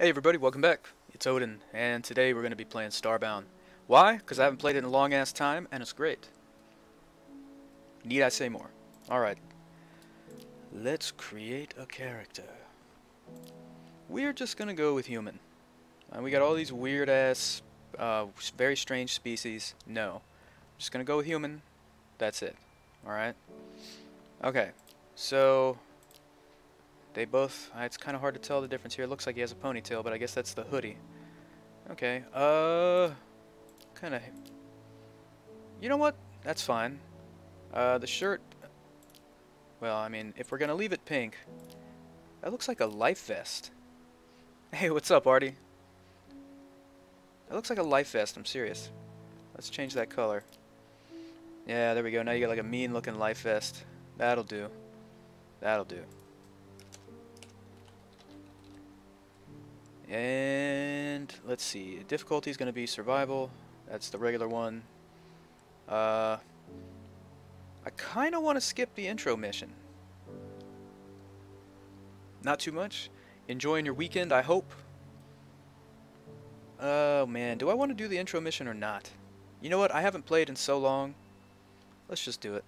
Hey everybody, welcome back. It's Odin, and today we're going to be playing Starbound. Why? Because I haven't played it in a long ass time, and it's great. Need I say more? Alright. Let's create a character. We're just going to go with human. Uh, we got all these weird ass, uh, very strange species. No. Just going to go with human. That's it. Alright? Okay. So, they both, uh, it's kind of hard to tell the difference here. It looks like he has a ponytail, but I guess that's the hoodie. Okay, uh, kind of, you know what? That's fine. Uh, the shirt, well, I mean, if we're going to leave it pink, that looks like a life vest. Hey, what's up, Artie? That looks like a life vest, I'm serious. Let's change that color. Yeah, there we go. Now you got like a mean looking life vest. That'll do. That'll do. And let's see, difficulty is going to be survival. That's the regular one. Uh, I kind of want to skip the intro mission. Not too much. Enjoying your weekend, I hope. Oh man, do I want to do the intro mission or not? You know what, I haven't played in so long. Let's just do it.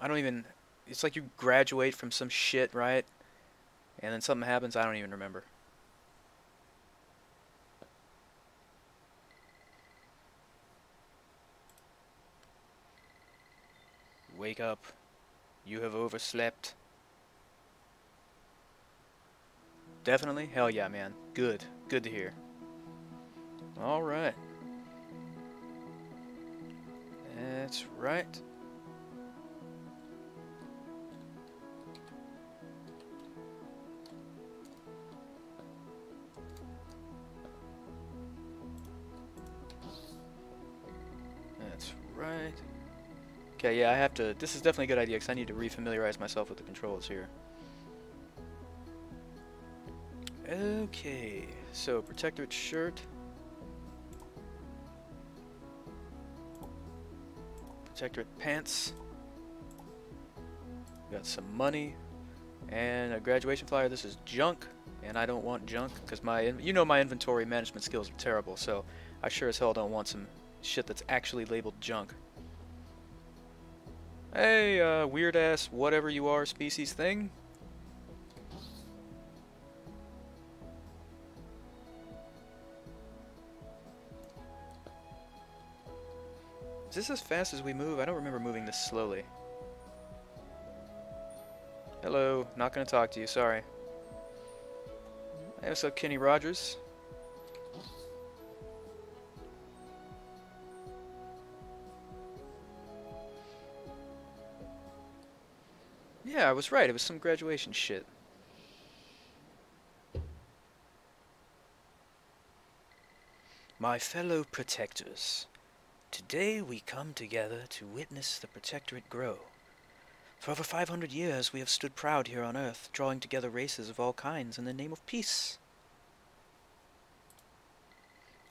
I don't even... It's like you graduate from some shit, right? And then something happens, I don't even remember. Wake up. You have overslept. Definitely? Hell yeah, man. Good. Good to hear. Alright. That's right. Right. Okay, yeah, I have to... This is definitely a good idea, because I need to refamiliarize myself with the controls here. Okay, so protectorate shirt. Protectorate pants. Got some money. And a graduation flyer. This is junk, and I don't want junk, because my... You know my inventory management skills are terrible, so I sure as hell don't want some shit that's actually labeled junk. Hey, uh, weird ass whatever you are species thing. Is this as fast as we move? I don't remember moving this slowly. Hello, not gonna talk to you, sorry. Hey, what's up, Kenny Rogers? Yeah, I was right. It was some graduation shit. My fellow protectors, today we come together to witness the protectorate grow. For over 500 years we have stood proud here on Earth, drawing together races of all kinds in the name of peace.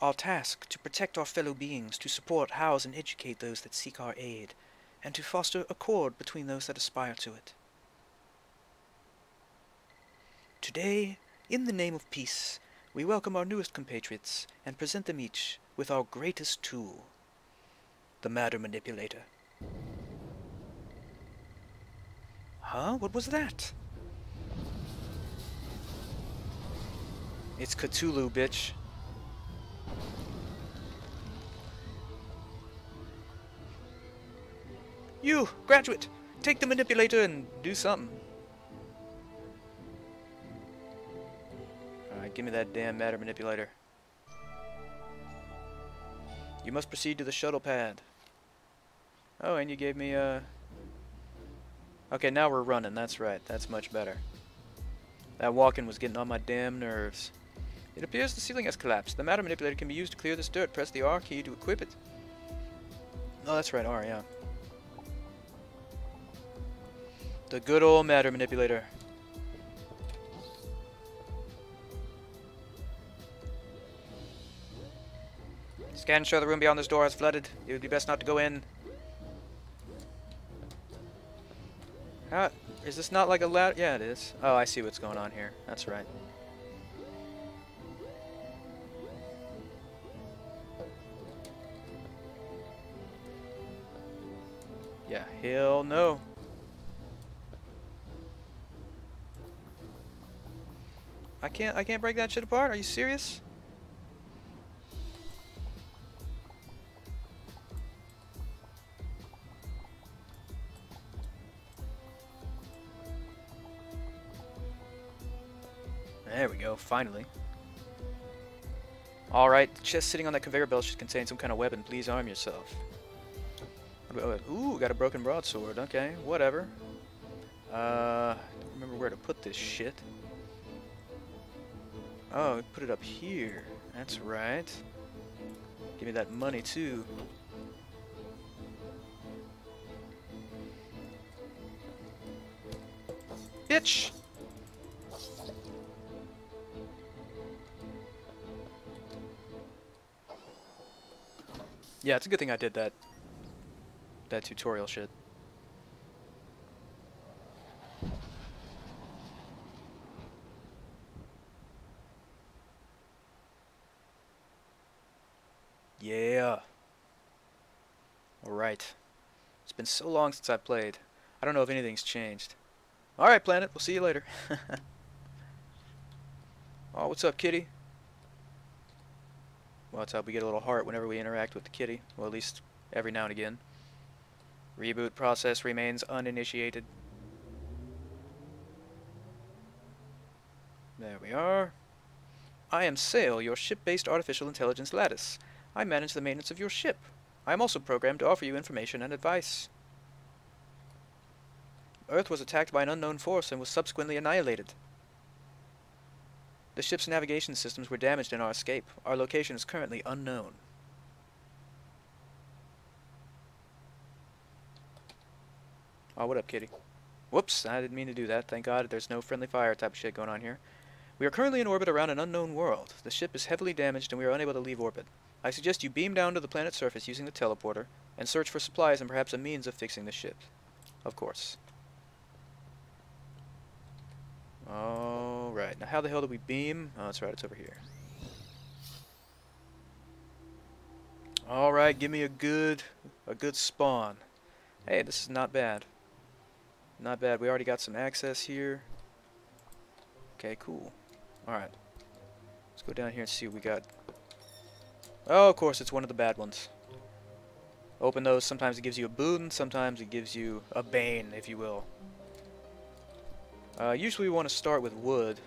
Our task, to protect our fellow beings, to support, house, and educate those that seek our aid, and to foster accord between those that aspire to it. Today, in the name of peace, we welcome our newest compatriots and present them each with our greatest tool, the matter manipulator. Huh? What was that? It's Cthulhu, bitch. You, graduate, take the manipulator and do something. Give me that damn matter manipulator. You must proceed to the shuttle pad. Oh, and you gave me a... Uh... Okay, now we're running. That's right. That's much better. That walking was getting on my damn nerves. It appears the ceiling has collapsed. The matter manipulator can be used to clear this dirt. Press the R key to equip it. Oh, that's right. R, yeah. The good old matter manipulator. Scan show the room beyond this door has flooded. It would be best not to go in. Is this not like a ladder? Yeah, it is. Oh, I see what's going on here. That's right. Yeah, hell no. I can't I can't break that shit apart. Are you serious? There we go, finally. Alright, the chest sitting on that conveyor belt should contain some kind of weapon. Please arm yourself. Ooh, got a broken broadsword. Okay, whatever. Uh, don't remember where to put this shit. Oh, put it up here. That's right. Give me that money too. Bitch! Yeah, it's a good thing I did that that tutorial shit. Yeah. Alright. It's been so long since I played. I don't know if anything's changed. Alright, planet. We'll see you later. oh, what's up, kitty? What's up? We get a little heart whenever we interact with the kitty. Well, at least every now and again. Reboot process remains uninitiated. There we are. I am Sail, your ship-based artificial intelligence lattice. I manage the maintenance of your ship. I am also programmed to offer you information and advice. Earth was attacked by an unknown force and was subsequently annihilated. The ship's navigation systems were damaged in our escape. Our location is currently unknown. Oh, what up, kitty? Whoops, I didn't mean to do that. Thank God there's no friendly fire type shit going on here. We are currently in orbit around an unknown world. The ship is heavily damaged and we are unable to leave orbit. I suggest you beam down to the planet's surface using the teleporter and search for supplies and perhaps a means of fixing the ship. Of course. Alright, now how the hell do we beam? Oh, that's right, it's over here. Alright, give me a good, a good spawn. Hey, this is not bad. Not bad. We already got some access here. Okay, cool. Alright. Let's go down here and see what we got. Oh, of course, it's one of the bad ones. Open those. Sometimes it gives you a boon. Sometimes it gives you a bane, if you will. Uh, usually we want to start with wood.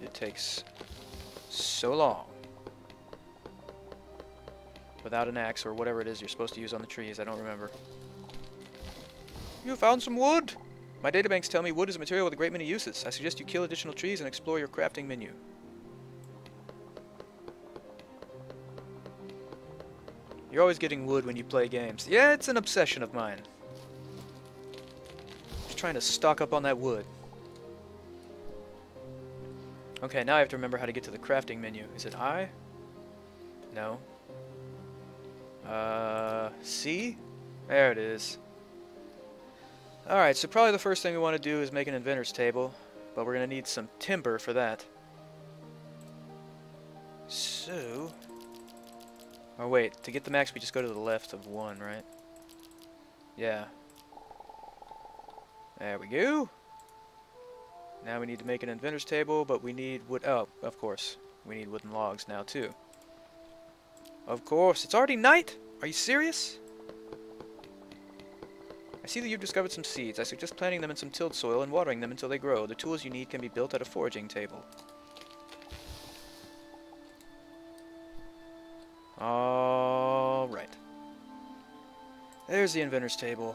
It takes so long without an axe or whatever it is you're supposed to use on the trees. I don't remember. You found some wood! My databanks tell me wood is a material with a great many uses. I suggest you kill additional trees and explore your crafting menu. You're always getting wood when you play games. Yeah, it's an obsession of mine. Just trying to stock up on that wood. Okay, now I have to remember how to get to the crafting menu. Is it I? No. Uh, C? There it is. Alright, so probably the first thing we want to do is make an inventor's table, but we're going to need some timber for that. So... Or wait, to get the max we just go to the left of 1, right? Yeah. There we go. Now we need to make an inventor's table, but we need wood. Oh, of course. We need wooden logs now, too. Of course. It's already night? Are you serious? I see that you've discovered some seeds. I suggest planting them in some tilled soil and watering them until they grow. The tools you need can be built at a foraging table. There's the inventor's table.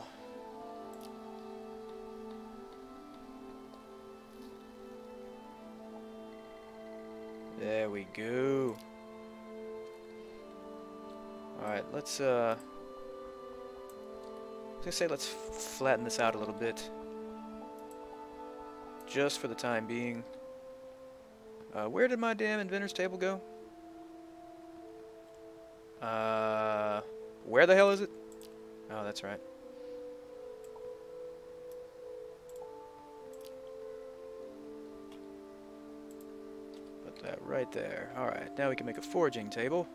There we go. Alright, let's, uh... I was say let's flatten this out a little bit. Just for the time being. Uh, where did my damn inventor's table go? Uh, where the hell is it? Oh, that's right. Put that right there. Alright, now we can make a foraging table.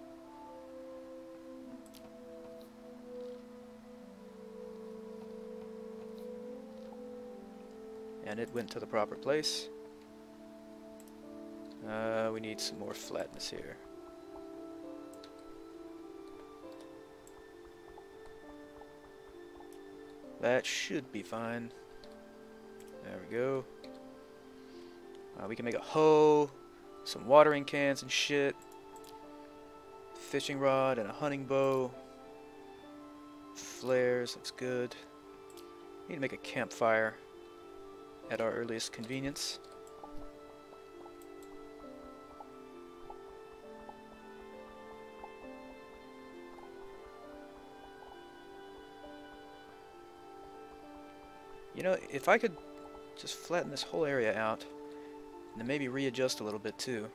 And it went to the proper place. Uh, we need some more flatness here. That should be fine. There we go. Uh, we can make a hoe, some watering cans and shit, fishing rod and a hunting bow, flares, that's good. Need to make a campfire at our earliest convenience. You know, if I could just flatten this whole area out, and then maybe readjust a little bit too,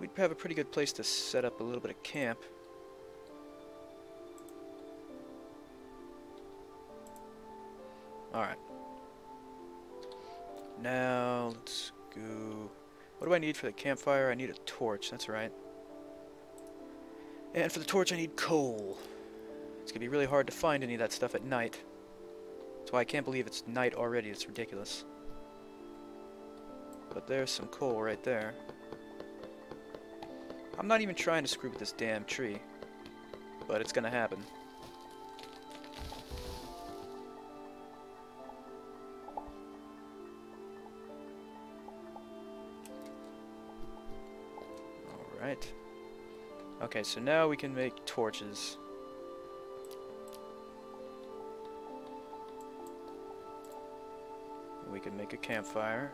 we'd have a pretty good place to set up a little bit of camp. Alright. Now, let's go... What do I need for the campfire? I need a torch, that's right. And for the torch I need coal. It's gonna be really hard to find any of that stuff at night. Why I can't believe it's night already. It's ridiculous. But there's some coal right there. I'm not even trying to screw with this damn tree. But it's gonna happen. Alright. Okay, so now we can make torches. Can make a campfire.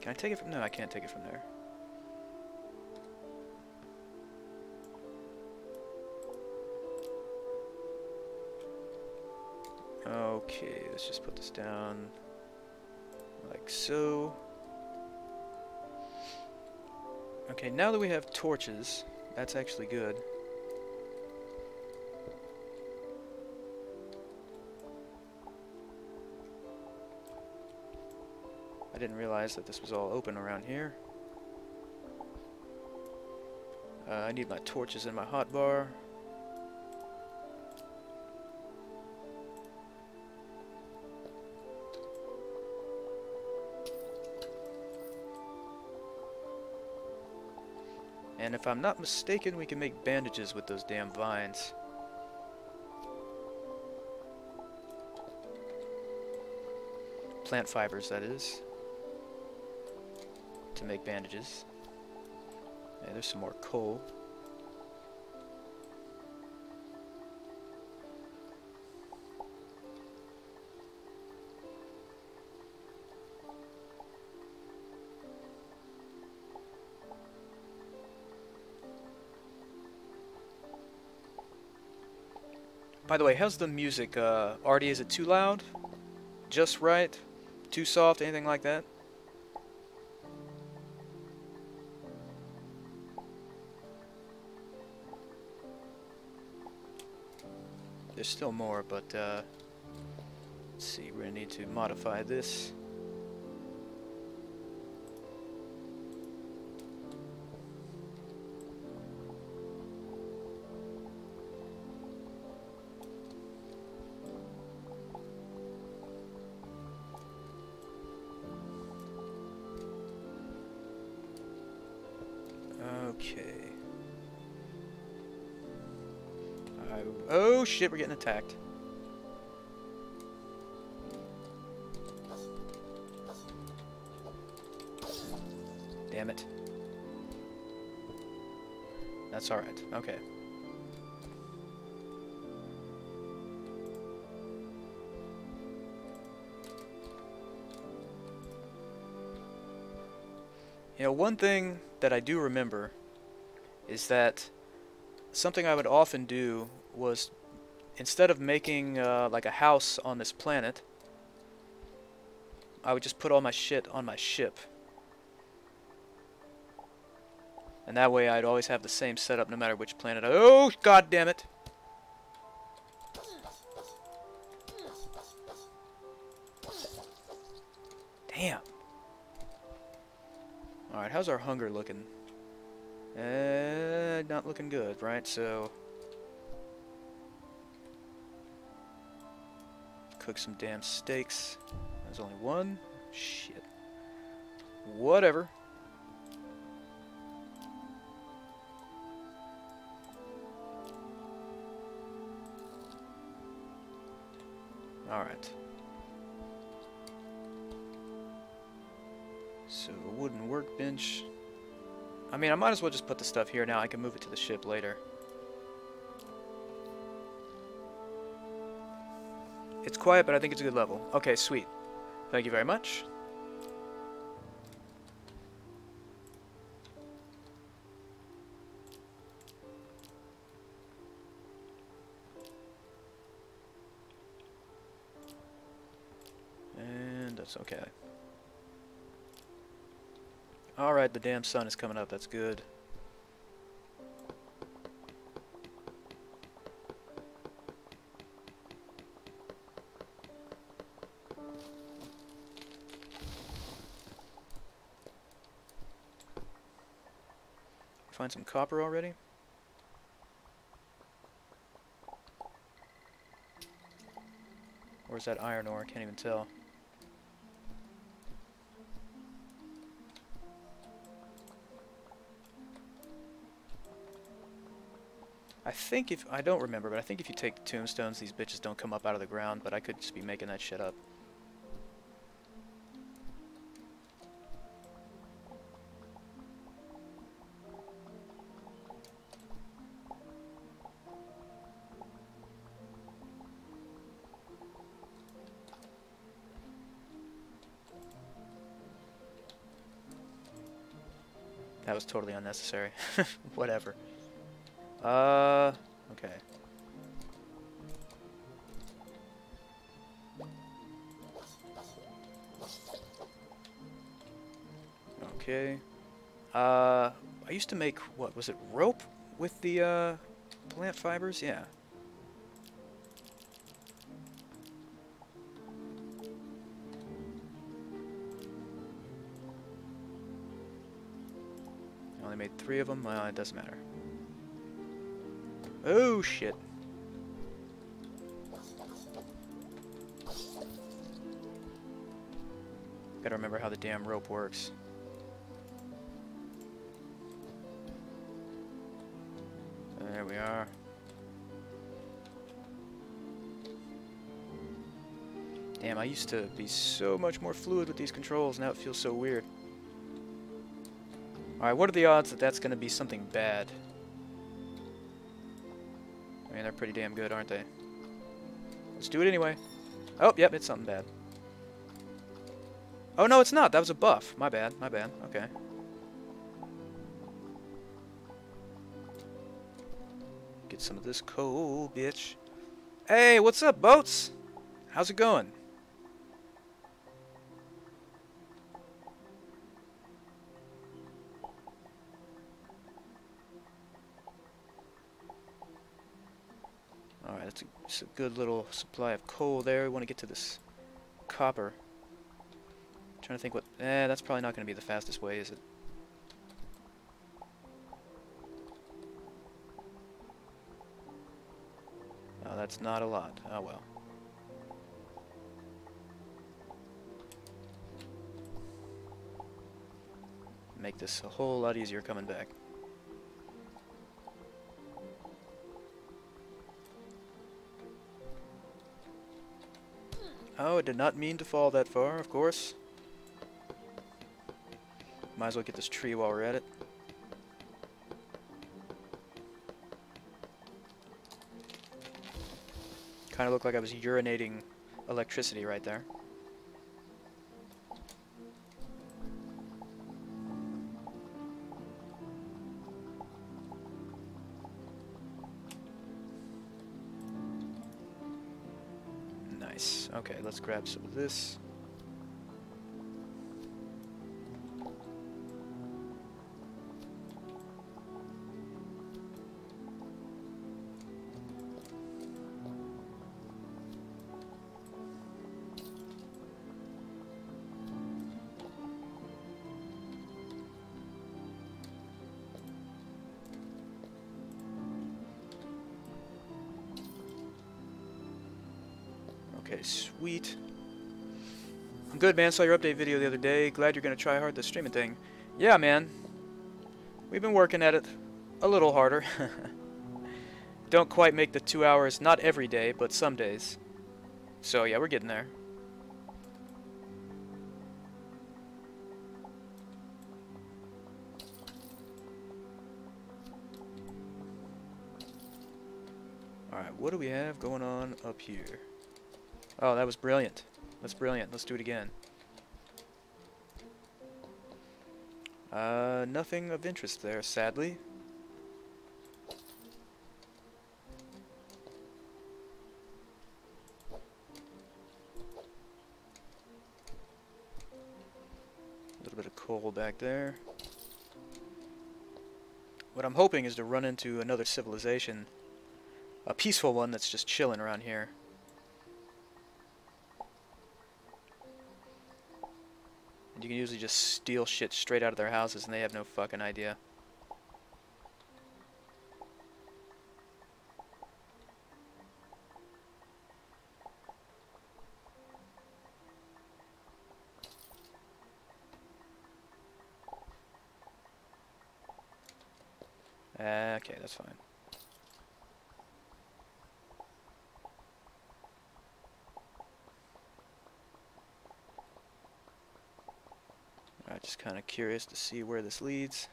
Can I take it from... No, I can't take it from there. Okay, let's just put this down like so. Okay, now that we have torches, that's actually good. I didn't realize that this was all open around here. Uh, I need my torches in my hotbar. And if I'm not mistaken, we can make bandages with those damn vines. Plant fibers, that is to make bandages. Yeah, there's some more coal. By the way, how's the music? Uh, Artie, is it too loud? Just right? Too soft? Anything like that? Still more, but uh, let's see, we're going to need to modify this. Shit, we're getting attacked. Damn it. That's alright. Okay. You know, one thing that I do remember is that something I would often do was instead of making uh, like a house on this planet, I would just put all my shit on my ship. And that way I'd always have the same setup no matter which planet I... Oh, god damn it! Damn. Alright, how's our hunger looking? Uh, not looking good, right? So... Cook some damn steaks. There's only one. Shit. Whatever. Alright. So, a wooden workbench. I mean, I might as well just put the stuff here now. I can move it to the ship later. It's quiet, but I think it's a good level. Okay, sweet. Thank you very much. And that's okay. Alright, the damn sun is coming up. That's good. Find some copper already? Or is that iron ore? I can't even tell. I think if, I don't remember, but I think if you take tombstones, these bitches don't come up out of the ground, but I could just be making that shit up. Totally unnecessary. Whatever. Uh, okay. Okay. Uh, I used to make, what, was it rope with the, uh, plant fibers? Yeah. Three of them, uh, it doesn't matter. Oh, shit. Gotta remember how the damn rope works. There we are. Damn, I used to be so much more fluid with these controls, now it feels so weird. Alright, what are the odds that that's going to be something bad? I mean, they're pretty damn good, aren't they? Let's do it anyway. Oh, yep, it's something bad. Oh, no, it's not. That was a buff. My bad, my bad. Okay. Get some of this coal, bitch. Hey, what's up, boats? How's it going? That's a, good little supply of coal there. We want to get to this copper. trying to think what... Eh, that's probably not going to be the fastest way, is it? Oh, that's not a lot. Oh well. Make this a whole lot easier coming back. Oh, I did not mean to fall that far, of course. Might as well get this tree while we're at it. Kind of looked like I was urinating electricity right there. Let's grab some of this. Okay, sweet. I'm good, man. Saw your update video the other day. Glad you're gonna try hard the streaming thing. Yeah, man. We've been working at it a little harder. Don't quite make the two hours, not every day, but some days. So yeah, we're getting there. Alright, what do we have going on up here? Oh, that was brilliant. That's brilliant. Let's do it again. Uh, nothing of interest there, sadly. A little bit of coal back there. What I'm hoping is to run into another civilization. A peaceful one that's just chilling around here. You can usually just steal shit straight out of their houses and they have no fucking idea. I'm just kind of curious to see where this leads.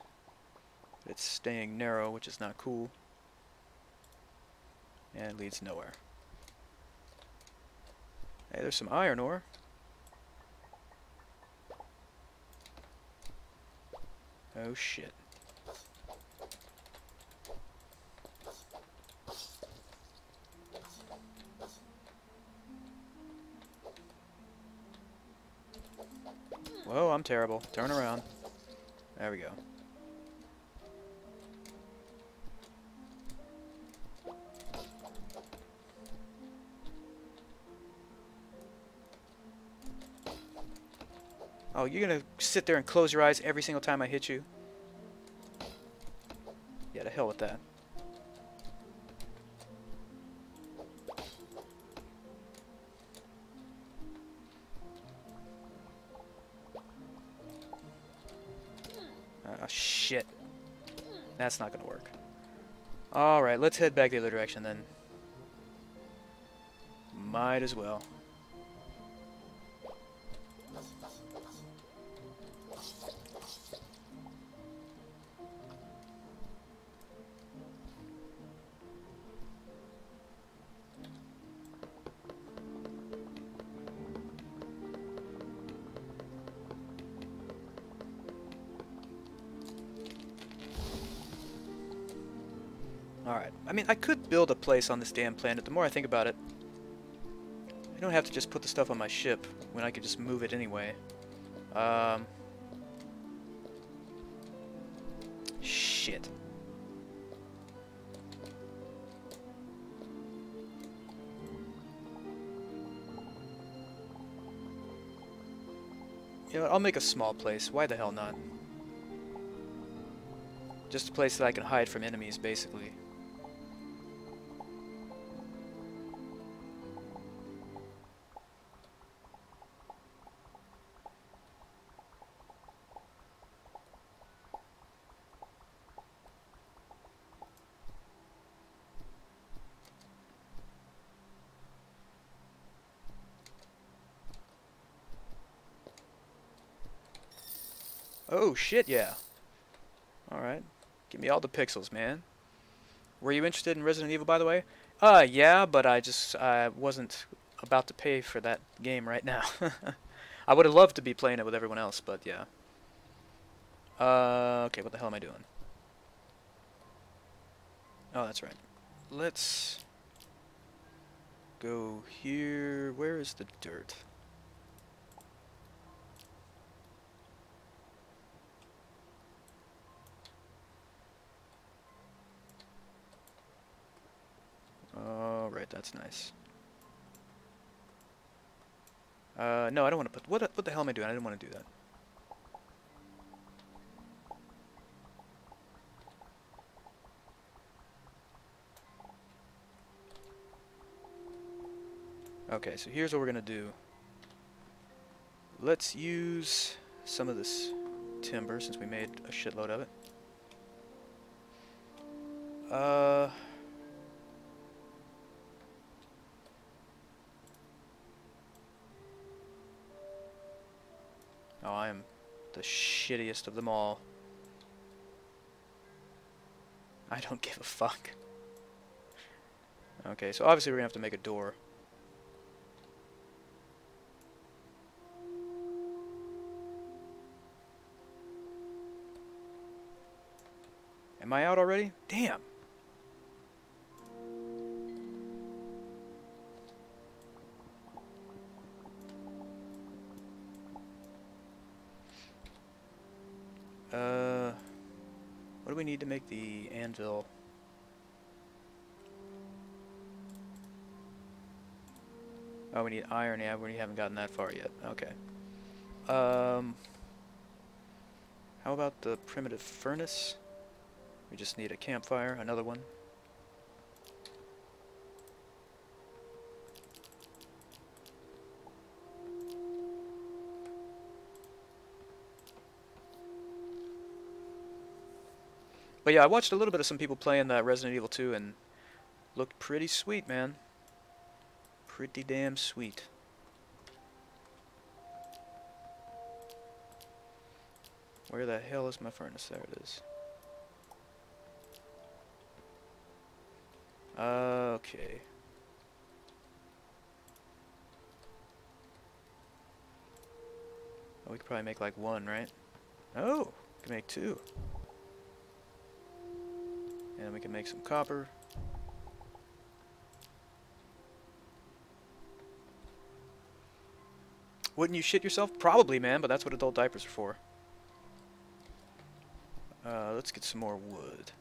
It's staying narrow, which is not cool. And it leads nowhere. Hey, there's some iron ore. Oh shit. Terrible. Turn around. There we go. Oh, you're gonna sit there and close your eyes every single time I hit you? Yeah, to hell with that. That's not gonna work. Alright, let's head back the other direction then. Might as well. Mean, I could build a place on this damn planet. The more I think about it, I don't have to just put the stuff on my ship when I could just move it anyway. Um... Shit. You know what, I'll make a small place. Why the hell not? Just a place that I can hide from enemies, basically. Shit, yeah. Alright. Give me all the pixels, man. Were you interested in Resident Evil, by the way? Uh, yeah, but I just I wasn't about to pay for that game right now. I would have loved to be playing it with everyone else, but yeah. Uh, okay, what the hell am I doing? Oh, that's right. Let's go here. Where is the dirt? Alright, that's nice. Uh, no, I don't want to put... What, what the hell am I doing? I didn't want to do that. Okay, so here's what we're gonna do. Let's use some of this timber since we made a shitload of it. Uh, oh, I am the shittiest of them all. I don't give a fuck. Okay, so obviously we're gonna have to make a door. Am I out already? Damn. To make the anvil? Oh, we need iron. Yeah, we haven't gotten that far yet. Okay. Um, how about the primitive furnace? We just need a campfire, another one. But yeah, I watched a little bit of some people playing that Resident Evil 2 and looked pretty sweet, man. Pretty damn sweet. Where the hell is my furnace? There it is. Okay. Oh, we could probably make like one, right? Oh, we can make two. And we can make some copper. Wouldn't you shit yourself? Probably, man, but that's what adult diapers are for. Uh, let's get some more wood.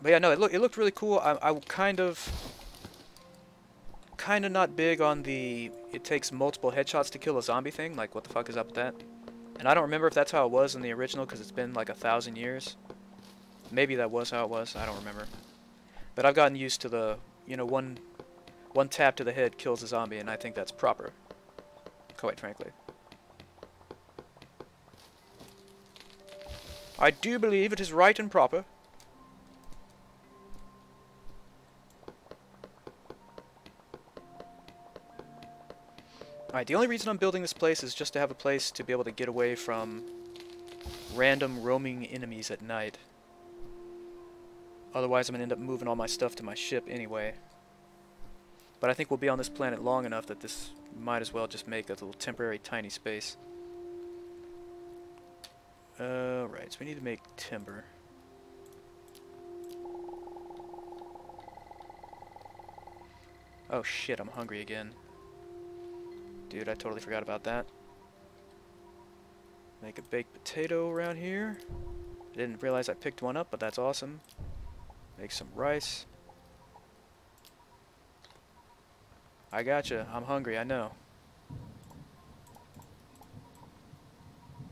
But yeah, no, it, it looked really cool. I, I kind of... Kind of not big on the... It takes multiple headshots to kill a zombie thing. Like, what the fuck is up with that? And I don't remember if that's how it was in the original, because it's been like a thousand years. Maybe that was how it was. I don't remember. But I've gotten used to the, you know, one, one tap to the head kills a zombie, and I think that's proper. Quite frankly. I do believe it is right and proper. Alright, the only reason I'm building this place is just to have a place to be able to get away from random roaming enemies at night. Otherwise I'm going to end up moving all my stuff to my ship anyway. But I think we'll be on this planet long enough that this might as well just make a little temporary tiny space. Alright, so we need to make timber. Oh shit, I'm hungry again. Dude, I totally forgot about that. Make a baked potato around here. I didn't realize I picked one up, but that's awesome. Make some rice. I gotcha. I'm hungry, I know.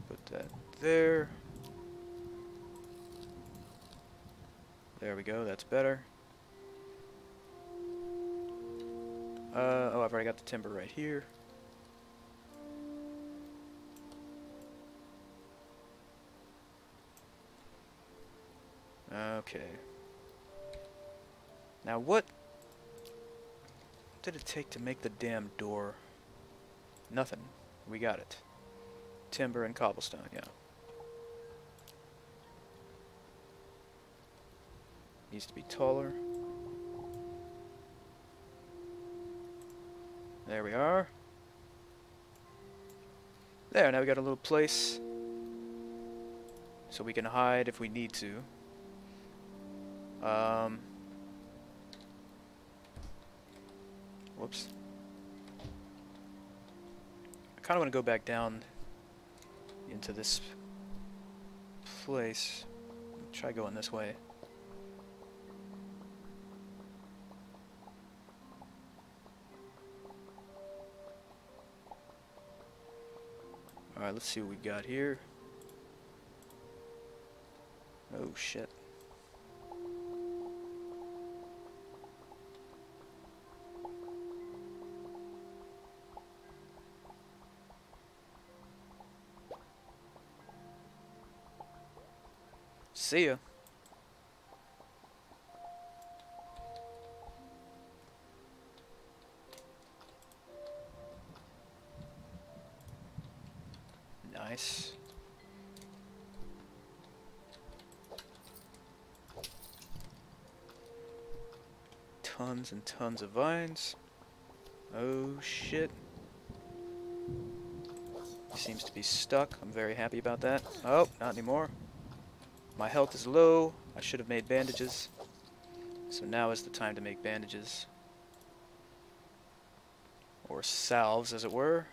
Put that there. There we go, that's better. Uh, oh, I've already got the timber right here. Okay. Now what did it take to make the damn door? Nothing. We got it. Timber and cobblestone, yeah. Needs to be taller. There we are. There, now we got a little place so we can hide if we need to. Um, whoops. I kind of want to go back down into this place. Try going this way. Alright, let's see what we got here. Oh shit. See ya. Nice. Tons and tons of vines. Oh shit. He Seems to be stuck. I'm very happy about that. Oh, not anymore. My health is low. I should have made bandages. So now is the time to make bandages. Or salves, as it were.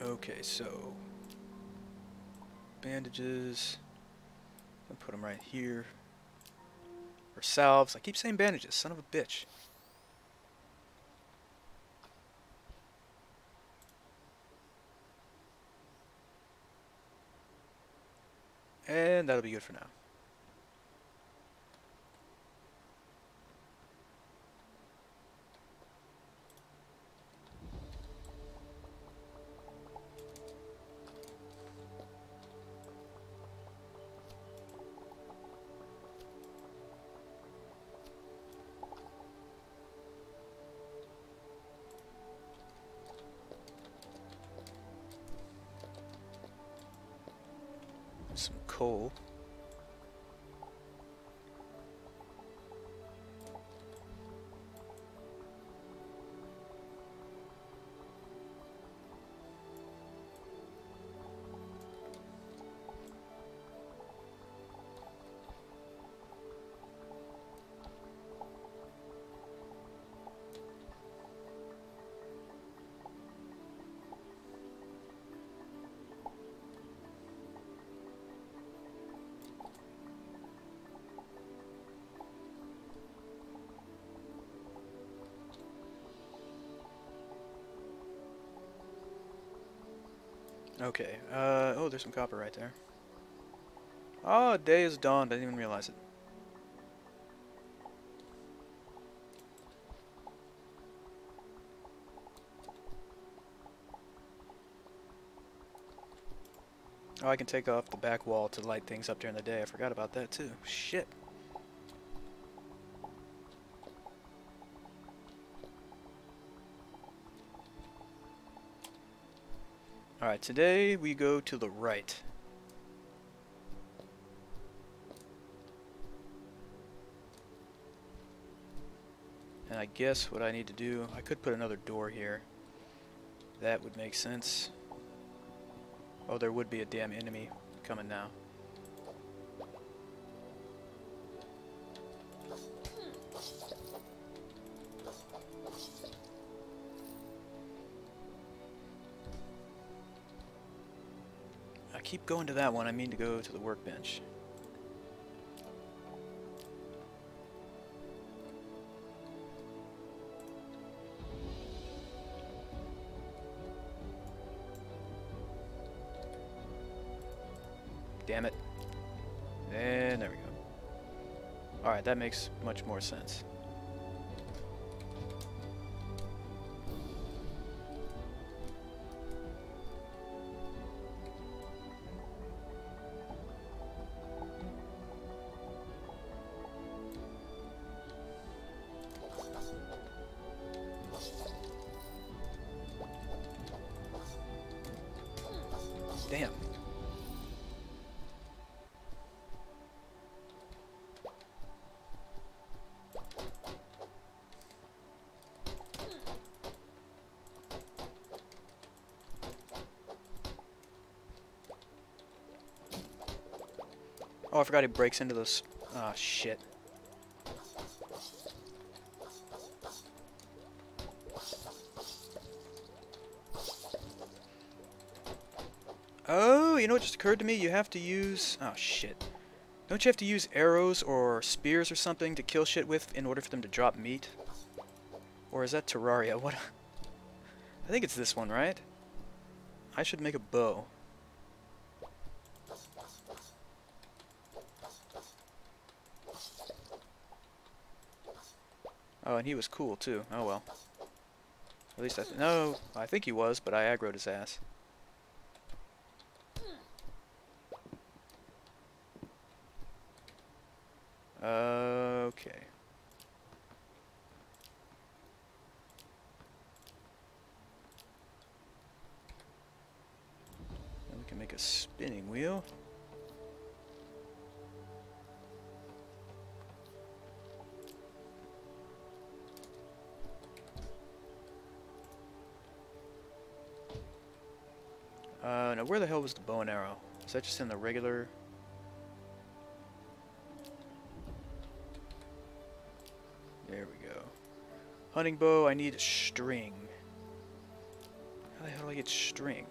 Okay, so bandages. I'll put them right here. Or salves. I keep saying bandages, son of a bitch. And that'll be good for now. Okay, uh, oh, there's some copper right there. Oh, day is dawned, I didn't even realize it. Oh, I can take off the back wall to light things up during the day. I forgot about that too. Shit. Alright, today we go to the right. And I guess what I need to do, I could put another door here. That would make sense. Oh, there would be a damn enemy coming now. Keep going to that one, I mean to go to the workbench. Damn it. And there we go. Alright, that makes much more sense. Oh, I forgot he breaks into those. Ah, oh, shit. Oh, you know what just occurred to me? You have to use... Oh, shit. Don't you have to use arrows or spears or something to kill shit with in order for them to drop meat? Or is that Terraria? What? I think it's this one, right? I should make a bow. And he was cool too. Oh well. At least I no, I think he was, but I aggroed his ass. Where the hell was the bow and arrow? Is that just in the regular... There we go. Hunting bow, I need a string. How the hell do I get string?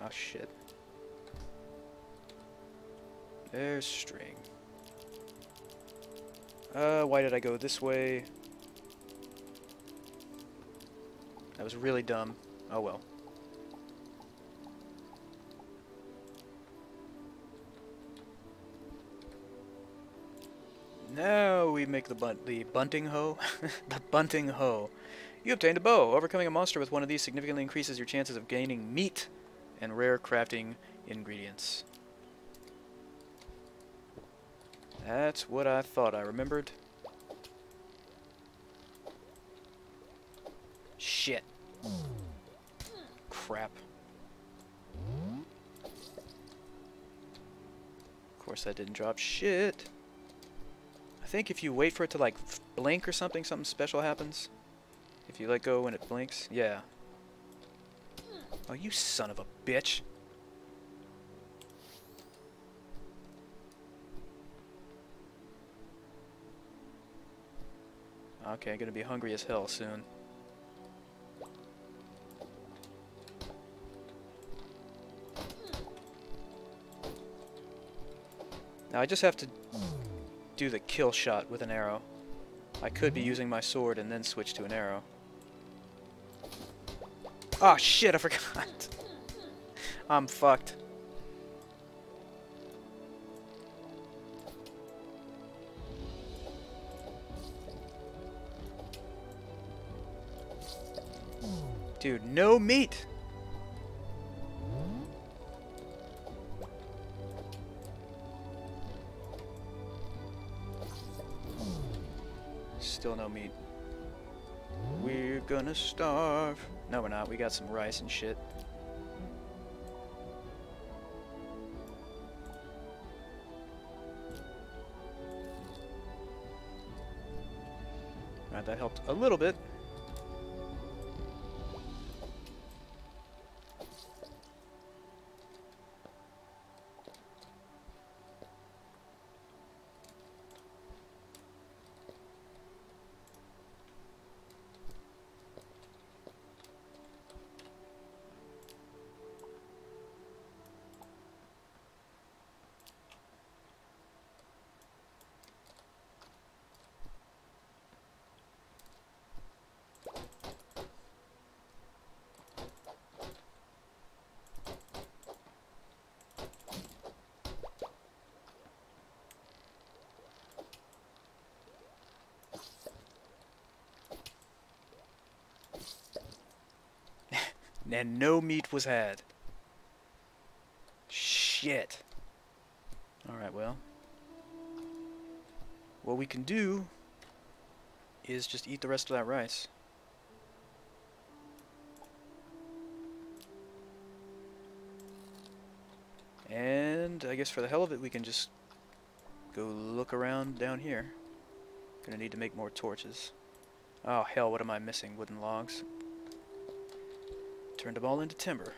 Oh shit. There's string. Uh, why did I go this way? That was really dumb. Oh well. Now we make the bunt the bunting hoe. the bunting hoe. You obtained a bow. Overcoming a monster with one of these significantly increases your chances of gaining meat and rare crafting ingredients. That's what I thought I remembered. Shit. Crap. Of course that didn't drop shit. I think if you wait for it to like blink or something, something special happens. If you let go when it blinks. Yeah. Oh, you son of a bitch. Okay, I'm gonna be hungry as hell soon. Now I just have to do the kill shot with an arrow. I could be using my sword and then switch to an arrow. Oh shit, I forgot. I'm fucked. Dude, no meat! Still no meat. We're gonna starve. No, we're not. We got some rice and shit. That helped a little bit. And no meat was had. Shit. Alright, well. What we can do is just eat the rest of that rice. And I guess for the hell of it, we can just go look around down here. Gonna need to make more torches. Oh hell, what am I missing? Wooden logs. Turned them all into timber.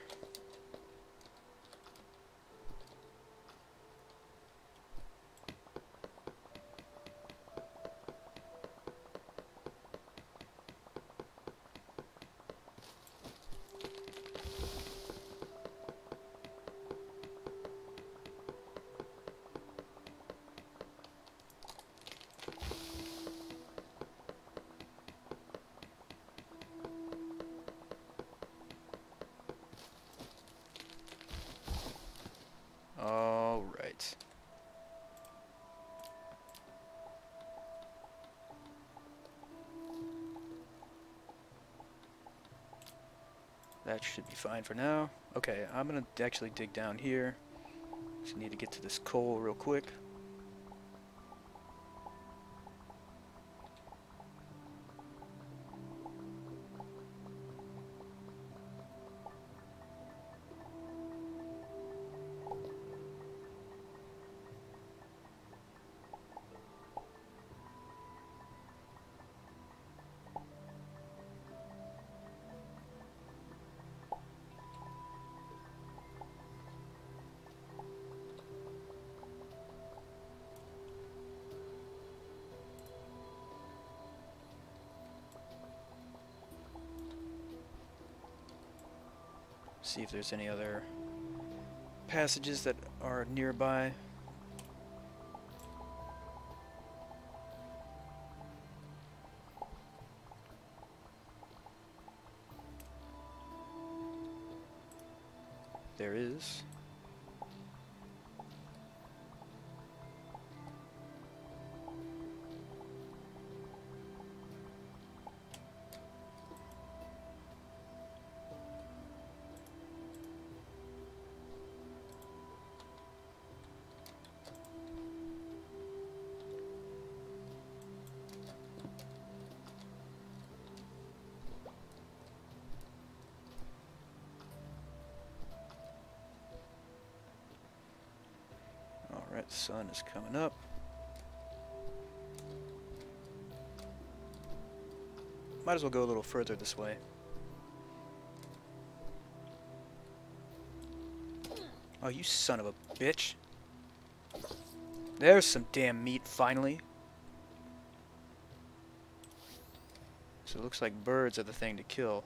Fine for now. Okay, I'm gonna actually dig down here. Just need to get to this coal real quick. See if there's any other passages that are nearby. There is. Alright, sun is coming up. Might as well go a little further this way. Oh, you son of a bitch. There's some damn meat, finally. So it looks like birds are the thing to kill.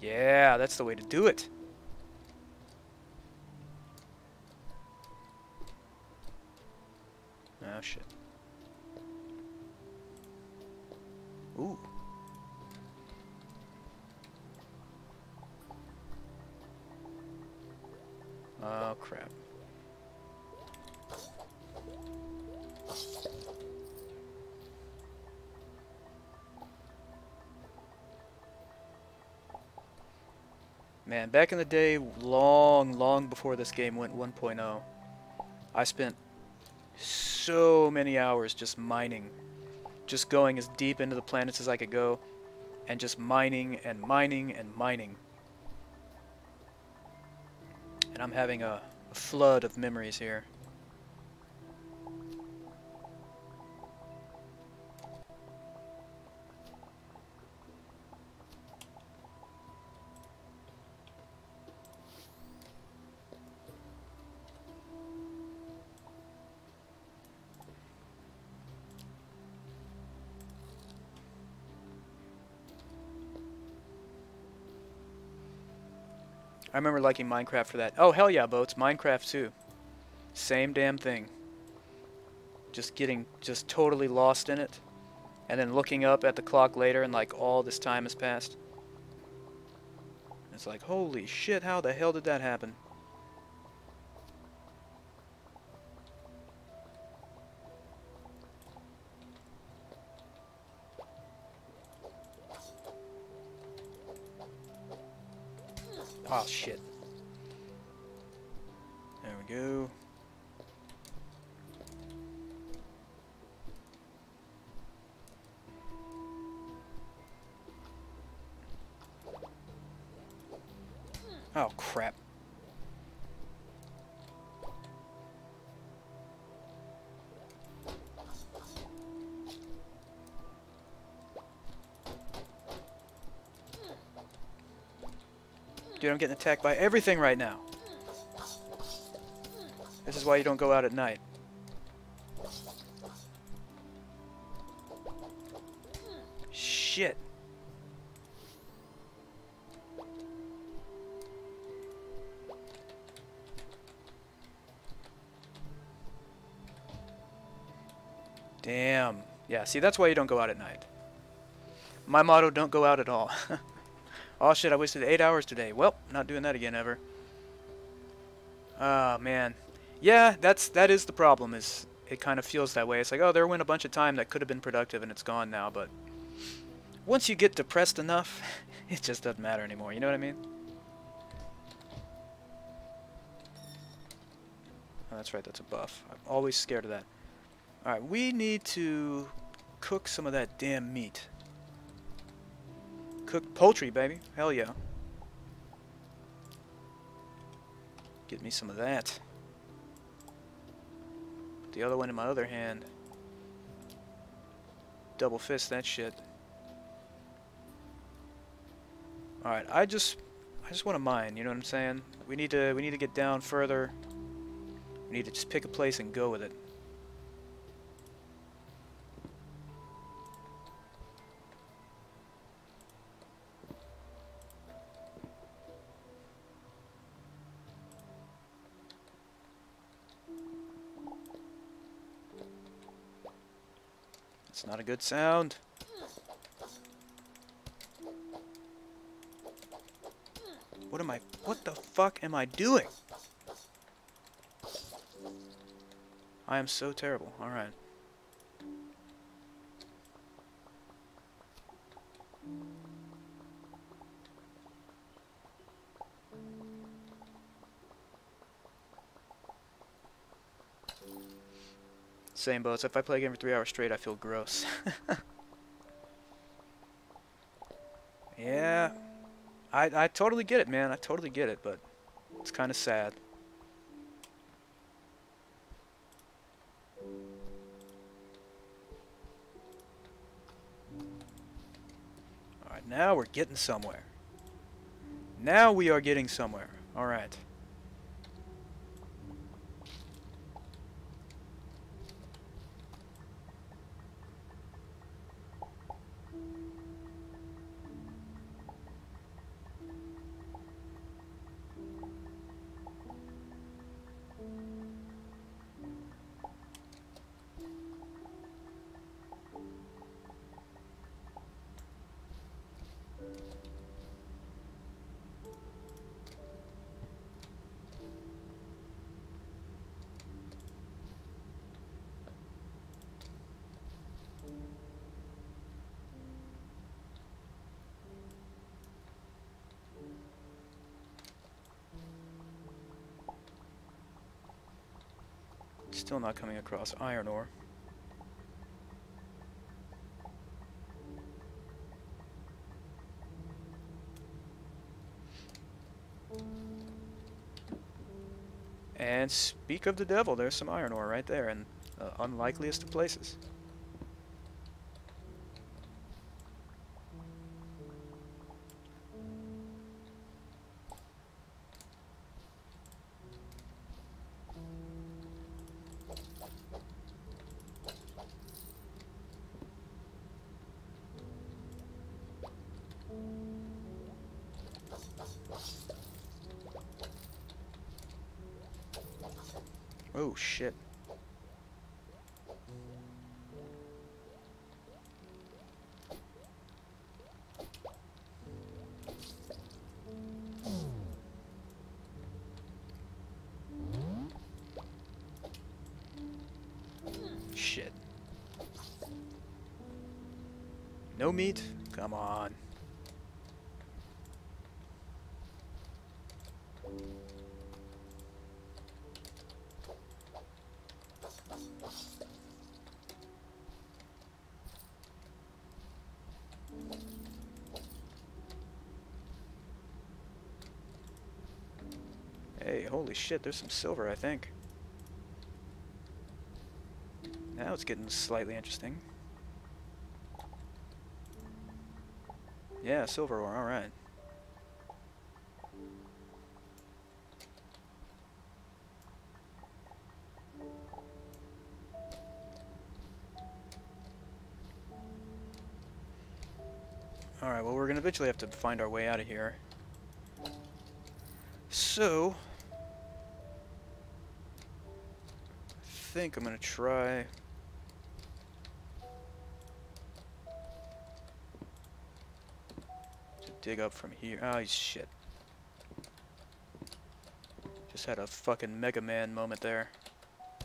Yeah, that's the way to do it. Back in the day, long, long before this game went 1.0, I spent so many hours just mining. Just going as deep into the planets as I could go. And just mining and mining and mining. And I'm having a flood of memories here. Remember liking Minecraft for that. Oh, hell yeah, boats. Minecraft too. Same damn thing. Just getting just totally lost in it. And then looking up at the clock later and like all this time has passed. It's like, holy shit, how the hell did that happen? Oh, shit. I'm getting attacked by everything right now. This is why you don't go out at night. Shit. Damn. Yeah, see, that's why you don't go out at night. My motto, don't go out at all. oh shit, I wasted 8 hours today. Well, not doing that again ever. Oh, man. Yeah, that's that is the problem, is it kind of feels that way. It's like, oh, there went a bunch of time that could have been productive and it's gone now, but once you get depressed enough, it just doesn't matter anymore. You know what I mean? Oh, that's right. That's a buff. I'm always scared of that. All right, we need to cook some of that damn meat. Cook poultry, baby. Hell yeah. Get me some of that. Put the other one in my other hand. Double fist that shit. Alright, I just I just want to mine, you know what I'm saying? We need to we need to get down further. We need to just pick a place and go with it. Not a good sound. What am I, what the fuck am I doing? I am so terrible. Alright. Same boats. If I play a game for three hours straight, I feel gross. yeah. I, I totally get it, man. I totally get it, but it's kind of sad. Alright, now we're getting somewhere. Now we are getting somewhere. Alright. Still not coming across iron ore. And speak of the devil, there's some iron ore right there, in the unlikeliest of places. Oh shit. Holy shit, there's some silver, I think. Now it's getting slightly interesting. Yeah, silver ore, alright. Alright, well we're gonna eventually have to find our way out of here. So, think I'm gonna try to dig up from here. Oh shit. Just had a fucking Mega Man moment there.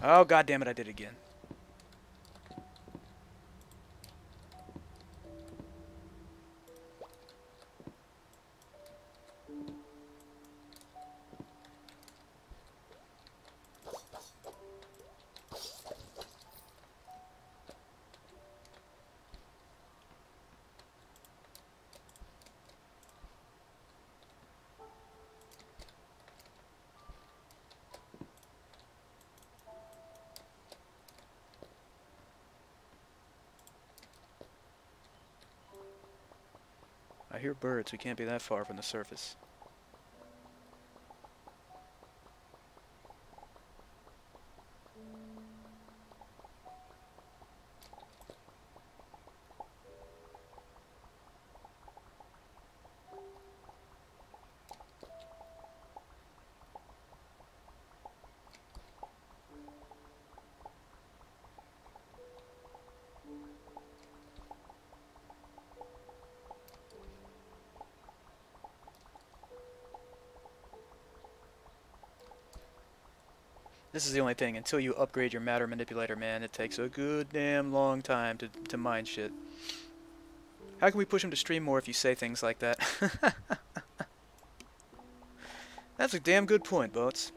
Oh god damn it, I did it again. Hear birds. We can't be that far from the surface. This is the only thing. Until you upgrade your matter manipulator, man, it takes a good damn long time to, to mine shit. How can we push him to stream more if you say things like that? That's a damn good point, Boats.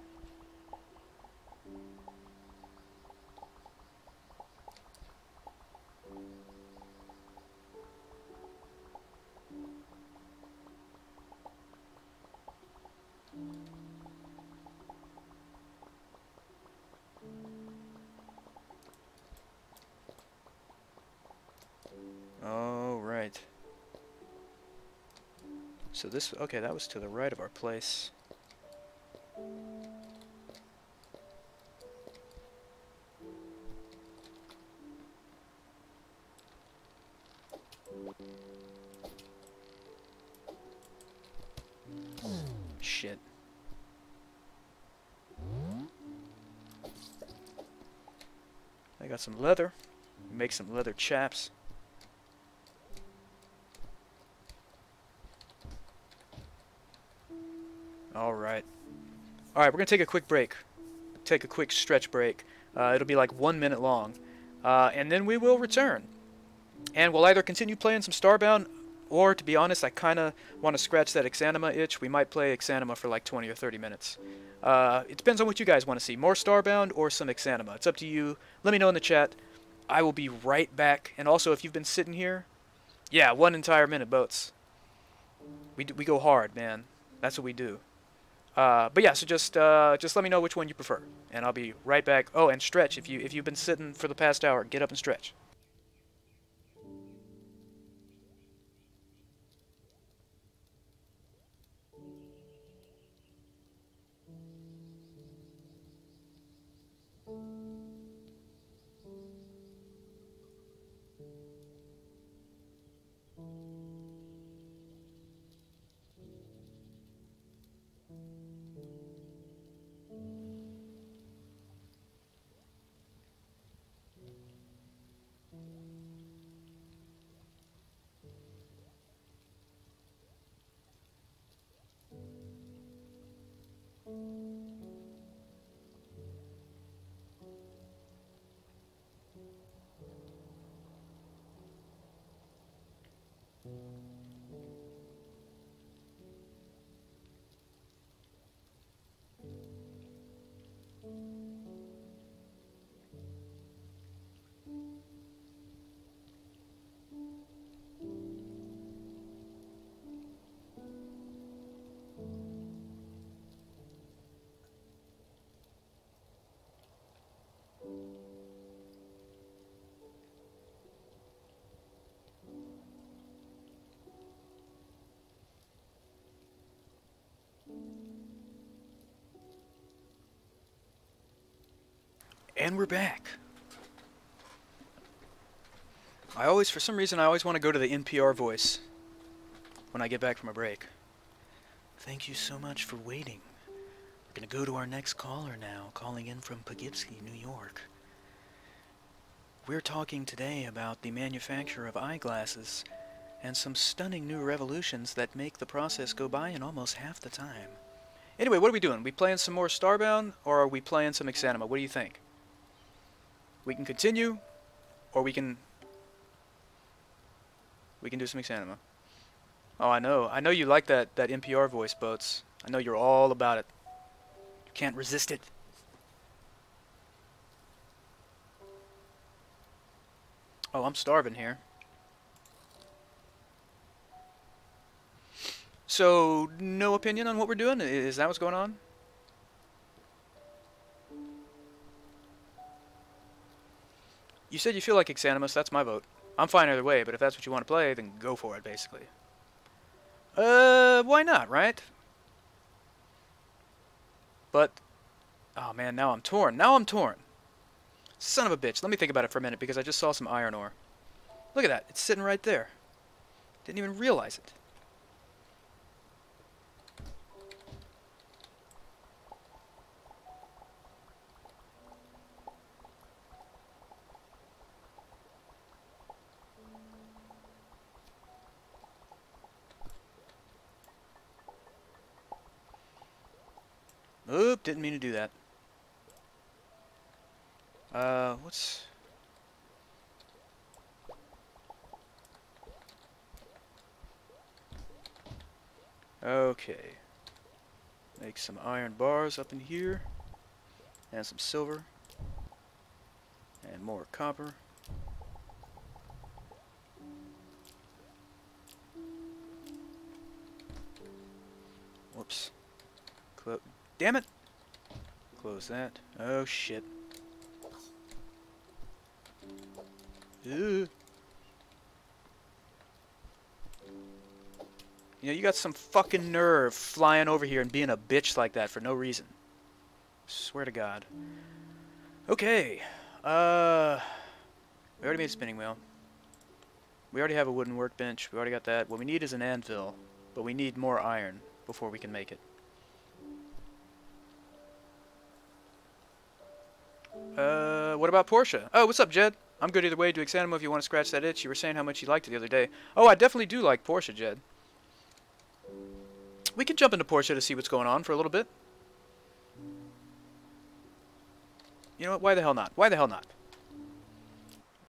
So this, okay, that was to the right of our place. Shit. I got some leather. Make some leather chaps. Alright. Alright, we're going to take a quick break. Take a quick stretch break. Uh, it'll be like one minute long. Uh, and then we will return. And we'll either continue playing some Starbound, or to be honest, I kind of want to scratch that Exanima itch. We might play Exanima for like 20 or 30 minutes. Uh, it depends on what you guys want to see. More Starbound or some Exanima. It's up to you. Let me know in the chat. I will be right back. And also, if you've been sitting here, yeah, one entire minute boats. We, we go hard, man. That's what we do. Uh, but yeah, so just uh, just let me know which one you prefer, and I'll be right back. Oh, and stretch if you if you've been sitting for the past hour, get up and stretch. And we're back. I always, for some reason, I always want to go to the NPR voice when I get back from a break. Thank you so much for waiting. We're going to go to our next caller now, calling in from Poughkeepsie, New York. We're talking today about the manufacture of eyeglasses and some stunning new revolutions that make the process go by in almost half the time. Anyway, what are we doing? We playing some more Starbound, or are we playing some Exanima? What do you think? We can continue, or we can we can do some Exanima. Oh, I know. I know you like that, that NPR voice, Boats. I know you're all about it. You can't resist it. Oh, I'm starving here. So, no opinion on what we're doing? Is that what's going on? You said you feel like Exanima, that's my vote. I'm fine either way, but if that's what you want to play, then go for it, basically. Uh, why not, right? But, oh man, now I'm torn. Now I'm torn. Son of a bitch. Let me think about it for a minute because I just saw some iron ore. Look at that. It's sitting right there. Didn't even realize it. Didn't mean to do that. Uh, what's... Okay. Make some iron bars up in here. And some silver. And more copper. Whoops. Clo Damn it! Close that. Oh shit. Ew. You know, you got some fucking nerve flying over here and being a bitch like that for no reason. Swear to God. Okay. Uh, we already made a spinning wheel. We already have a wooden workbench. We already got that. What we need is an anvil, but we need more iron before we can make it. Uh, what about Portia? Oh, what's up, Jed? I'm good either way. Do Exanima if you want to scratch that itch. You were saying how much you liked it the other day. Oh, I definitely do like Portia, Jed. We can jump into Portia to see what's going on for a little bit. You know what? Why the hell not? Why the hell not?